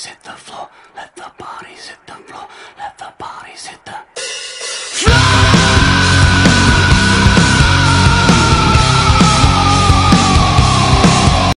Set the floor. Let